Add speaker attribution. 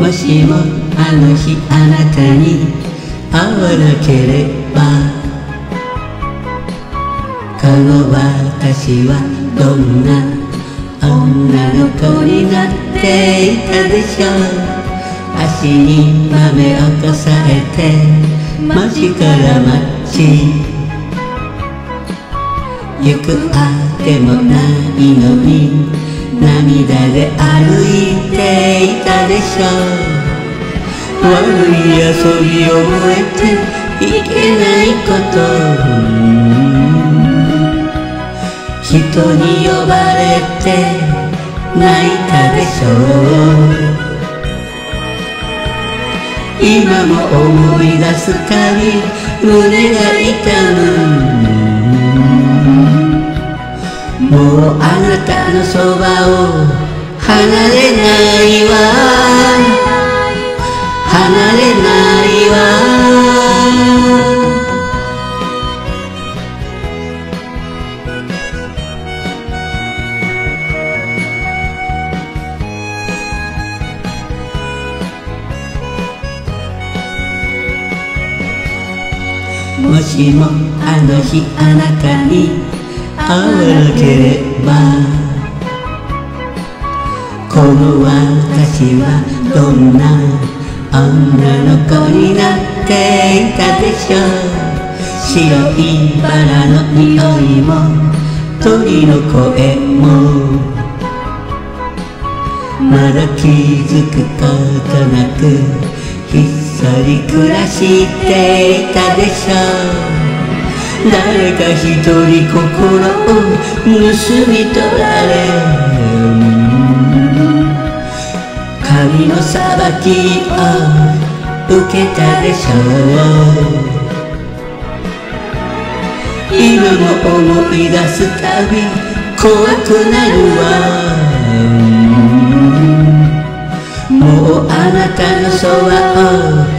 Speaker 1: もしもあの日あなたに会わなければこの私はどんな女の子になっていたでしょう。足に豆をこさえて街から街。行くあてもないのに涙で歩いていたでしょう。悪い遊びを終えていけないこと。人に呼ばれて泣いたでしょう。今も思い出すたび胸が痛む。もうあなたのそばを離れない。もしもあの日あなたに会わなければこの私はどんな女の子になっていたでしょう？白いバラの匂いも鳥の声も。まだ気づくことなくひっそり暮らしていたでしょう誰か一人心を盗み取られ神の裁きを受けたでしょう。今も思い出すたび怖くなるわもうあなたのそばを。